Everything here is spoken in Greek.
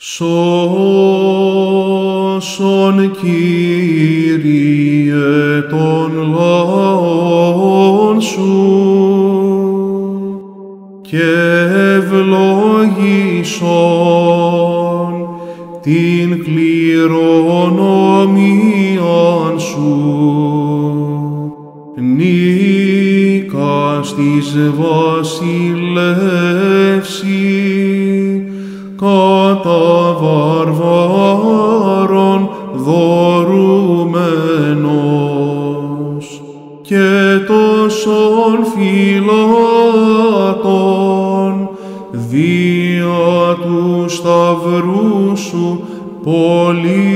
Σώσον Κύριε των λαών σου και ευλογήσον την κληρονομίαν σου. Νίκας της βασιλεύσης κατά βαρβάρων δωρούμενος και τόσων φυλάτων δια του σταυρού σου πολίτευμα.